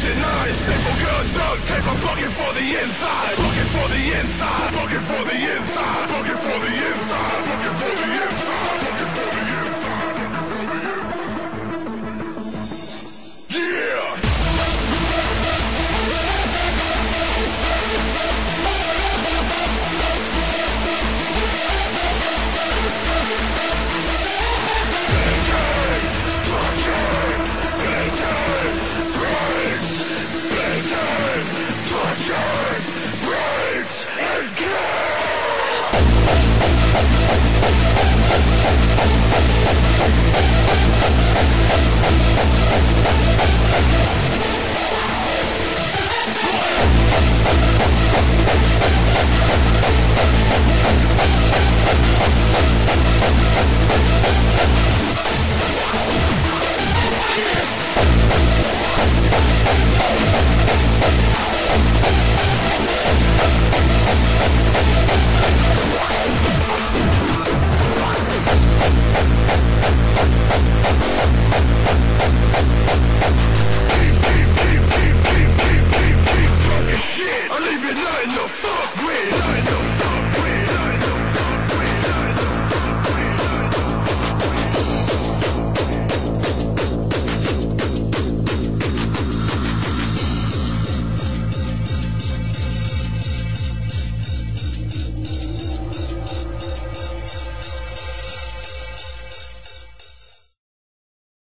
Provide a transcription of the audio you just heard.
engine 9 Staple guns, duct tape, I'm looking for the inside. Looking for the inside. Thank you. in the fuck?